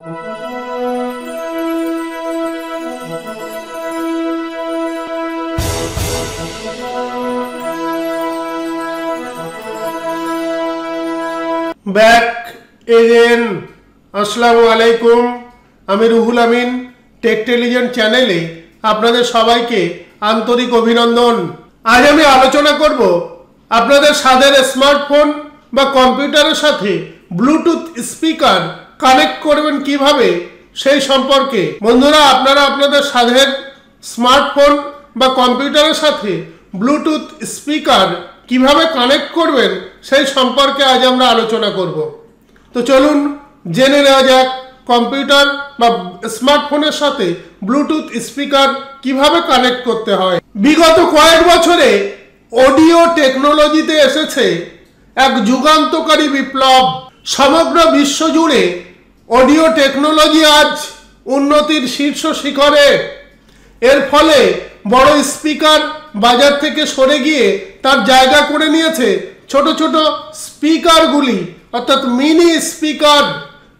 Back again আসসালামু আলাইকুম আমি রুহুল আমিন টেকটেলিজেন্ট চ্যানেলে আপনাদের সবাইকে আন্তরিক অভিনন্দন। আজ আমি আলোচনা করব আপনাদের সাদের স্মার্টফোন বা কম্পিউটারের সাথে ব্লুটুথ স্পিকার কানেক্ট করবেন কীভাবে সেই সম্পর্কে। বন্ধুরা, আপনারা আপনাদের সাধের স্মার্টফোন বা কম্পিউটারের সাথে ব্লুটুথ স্পিকার কীভাবে কানেক্ট করবেন সেই সম্পর্কে আজ আমরা আলোচনা করব। তো চলুন, জেনে নেওয়া যাক কম্পিউটার বা স্মার্টফোনের সাথে ব্লুটুথ স্পিকার কীভাবে কানেক্ট করতে হয়। বিগত কয়েক বছরে অডিও টেকনোলজিতে এসেছে এক যুগান্তকারী বিপ্লব। সমগ্র বিশ্ব জুড়ে অডিও টেকনোলজি আজ উন্নতির শীর্ষ শিখরে। এর ফলে বড় স্পিকার বাজার থেকে সরে গিয়ে তার জায়গা করে নিয়েছে ছোট ছোট স্পিকারগুলি, অর্থাৎ মিনি স্পিকার,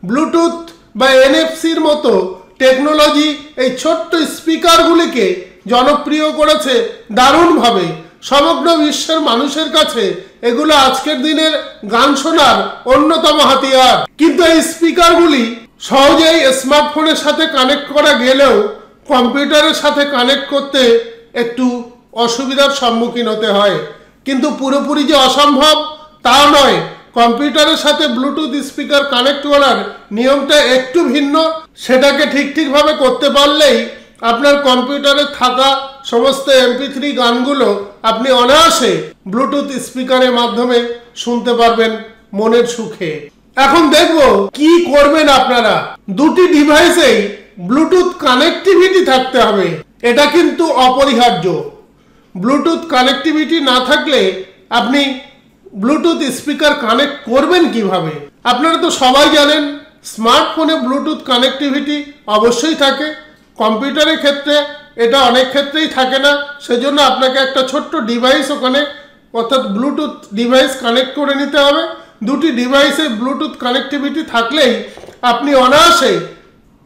ব্লুটুথ বা এনএফসির মতো টেকনোলজি এই ছোট্ট স্পিকারগুলিকে জনপ্রিয় করেছে দারুণভাবে। সমগ্র বিশ্বের মানুষের কাছে এগুলো আজকের দিনের গান শোনার অন্যতম হাতিয়ার। কিন্তু এই স্পিকারগুলি সহজেই স্মার্টফোনের সাথে কানেক্ট করা গেলেও কম্পিউটারের সাথে কানেক্ট করতে একটু অসুবিধার সম্মুখীন হতে হয়। কিন্তু পুরোপুরি যে অসম্ভব তা নয়, কম্পিউটারের সাথে ব্লুটুথ স্পিকার কানেক্ট করার নিয়মটা একটু ভিন্ন। সেটাকে ঠিক ঠিকভাবে করতে পারলেই আপনার কম্পিউটারে থাকা সমস্ত এমপি থ্রি গানগুলো আপনি অনায়াসে ব্লুটুথ স্পিকারের মাধ্যমে শুনতে পারবেন মনের সুখে। এখন দেখব কি করবেন আপনারা। দুটি ডিভাইসেই ব্লুটুথ কানেক্টিভিটি থাকতে হবে। এটা কিন্তু অপরিহার্য। ব্লুটুথ কানেক্টিভিটি না থাকলে আপনি ব্লুটুথ স্পিকার কানেক্ট করবেন কীভাবে? আপনারা তো সবাই জানেন স্মার্টফোনে ব্লুটুথ কানেক্টিভিটি অবশ্যই থাকে। কম্পিউটারের ক্ষেত্রে এটা অনেক ক্ষেত্রেই থাকে না, সেজন্য আপনাকে একটা ছোট্ট ডিভাইস ওখানে, অর্থাৎ ব্লুটুথ ডিভাইস কানেক্ট করে নিতে হবে। দুটি ডিভাইসে ব্লুটুথ কানেক্টিভিটি থাকলেই আপনি অনায়াসে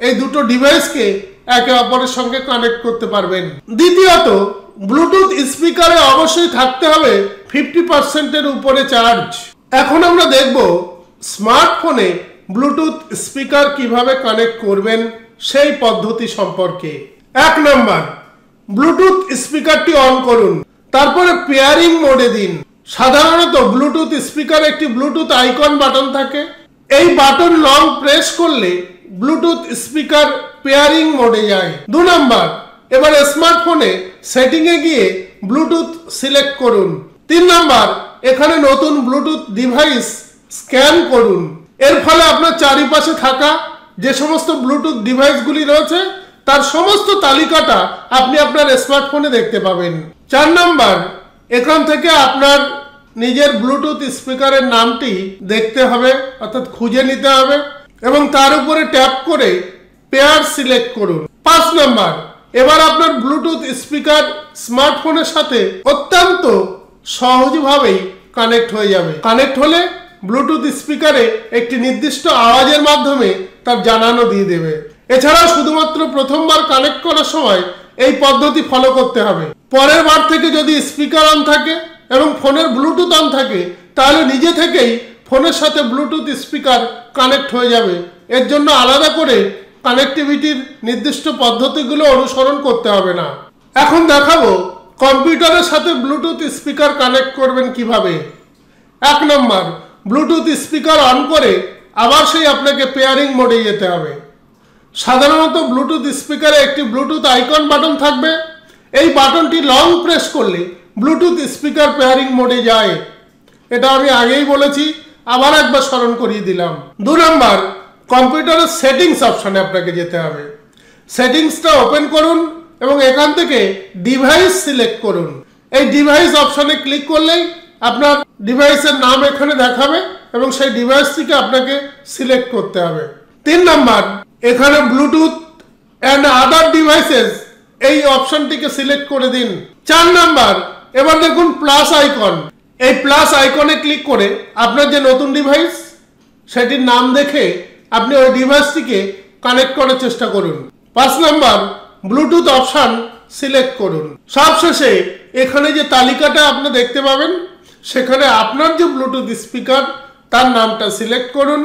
এই দুটো ডিভাইসকে একে অপরের সঙ্গে কানেক্ট করতে পারবেন। দ্বিতীয়ত ব্লুটুথ স্পিকারে অবশ্যই থাকতে হবে ফিফটি পার্সেন্টের উপরে চার্জ এখন আমরা দেখব স্মার্টফোনে ব্লুটুথ স্পিকার কীভাবে কানেক্ট করবেন সেই পদ্ধতি সম্পর্কে। এক নম্বর ব্লুটুথ স্পিকারটি অন করুন। তারপরে পেয়ারিং মোডে দিন। সাধারণত ব্লুটুথ স্পিকার একটি ব্লুটুথ আইকন বাটন থাকে। এই বাটন লং প্রেস করলে ব্লুটুথ স্পিকার পেয়ারিং মোডে যায়। দু নম্বর, এবার স্মার্টফোনে সেটিংয়ে গিয়ে ব্লুটুথ সিলেক্ট করুন। তিন নম্বর, এখানে নতুন ব্লুটুথ ডিভাইস স্ক্যান করুন। এর ফলে আপনার চারিপাশে থাকা যে সমস্ত ব্লুটুথ ডিভাইসগুলি রয়েছে তার সমস্ত তালিকাটা আপনি আপনার স্মার্টফোনে দেখতে পাবেন। চার নাম্বার, এখান থেকে আপনার নিজের ব্লুটুথ স্পিকারের নামটি দেখতে হবে, অর্থাৎ খুঁজে নিতে হবে এবং তার উপরে ট্যাপ করে পেয়ার সিলেক্ট করুন। পাঁচ নাম্বার, এবার আপনার ব্লুটুথ স্পিকার স্মার্টফোনের সাথে অত্যন্ত সহজভাবেই কানেক্ট হয়ে যাবে। কানেক্ট হলে ব্লুটুথ স্পিকারে একটি নির্দিষ্ট আওয়াজের মাধ্যমে তার জানানো দিয়ে দেবে। এছাড়াও শুধুমাত্র প্রথমবার কানেক্ট করার সময় এই পদ্ধতি ফলো করতে হবে। পরের বার থেকে যদি স্পিকার অন থাকে এবং ফোনের ব্লুটুথ অন থাকে, তাহলে নিজে থেকেই ফোনের সাথে ব্লুটুথ স্পিকার কানেক্ট হয়ে যাবে। এর জন্য আলাদা করে কানেক্টিভিটির নির্দিষ্ট পদ্ধতিগুলো অনুসরণ করতে হবে না। এখন দেখাবো কম্পিউটারের সাথে ব্লুটুথ স্পিকার কানেক্ট করবেন কীভাবে। এক নম্বর ব্লুটুথ স্পিকার অন করে আবার সেই আপনাকে পেয়ারিং মোডে যেতে হবে। সাধারণত ব্লুটুথ স্পিকারে একটি ব্লুটুথ আইকন বাটন থাকবে। এই বাটনটি লং প্রেস করলে ব্লুটুথ স্পিকার পেয়ারিং মোডে যায়। এটা আমি আগেই বলেছি, আবার একবার স্মরণ করিয়ে দিলাম। দু নম্বর কম্পিউটারের সেটিংস অপশানে আপনাকে যেতে হবে। সেটিংসটা ওপেন করুন এবং এখান থেকে ডিভাইস সিলেক্ট করুন। এই ডিভাইস অপশানে ক্লিক করলেই আপনার ডিভাইসের নাম এখানে দেখাবে এবং সেই ডিভাইসটিকে আপনাকে সিলেক্ট করতে হবে। তিন নাম্বার এখানে ব্লুটুথ অ্যান্ড আদার ডিভাইসেস এই অপশনটিকে সিলেক্ট করে দিন। চার নাম্বার, এবার দেখুন প্লাস আইকন এই প্লাস আইকনে ক্লিক করে আপনার যে নতুন ডিভাইস সেটির নাম দেখে আপনি ওই ডিভাইসটিকে কানেক্ট করার চেষ্টা করুন। পাঁচ নাম্বার ব্লুটুথ অপশন সিলেক্ট করুন। সবশেষে এখানে যে তালিকাটা আপনি দেখতে পাবেন, সেখানে আপনার যে ব্লুটুথ স্পিকার তার নামটা সিলেক্ট করুন।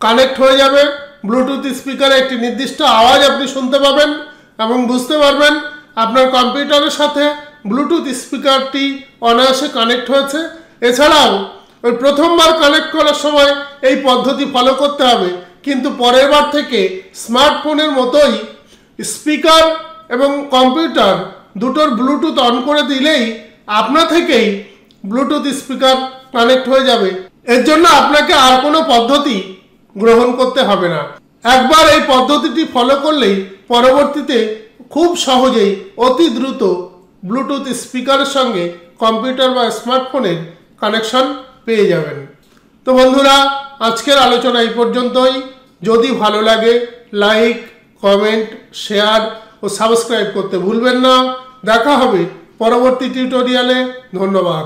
কানেক্ট হয়ে যাবে। ব্লুটুথ স্পিকারে একটি নির্দিষ্ট আওয়াজ আপনি শুনতে পাবেন এবং বুঝতে পারবেন আপনার কম্পিউটারের সাথে ব্লুটুথ স্পিকারটি অনায়াসে কানেক্ট হয়েছে। এছাড়াও, ওই প্রথমবার কানেক্ট করার সময় এই পদ্ধতি ফলো করতে হবে। কিন্তু পরের বার থেকে স্মার্টফোনের মতোই স্পিকার এবং কম্পিউটার দুটোর ব্লুটুথ অন করে দিলেই আপনা থেকেই ব্লুটুথ স্পিকার কানেক্ট হয়ে যাবে। এর জন্য আপনাকে আর কোনো পদ্ধতি গ্রহণ করতে হবে না। একবার এই পদ্ধতিটি ফলো করলেই পরবর্তীতে খুব সহজেই অতি দ্রুত ব্লুটুথ স্পিকারের সঙ্গে কম্পিউটার বা স্মার্টফোনের কানেকশন পেয়ে যাবেন। তো বন্ধুরা, আজকের আলোচনা এই পর্যন্তই। যদি ভালো লাগে লাইক কমেন্ট শেয়ার ও সাবস্ক্রাইব করতে ভুলবেন না। দেখা হবে পরবর্তী টিউটোরিয়ালে ধন্যবাদ।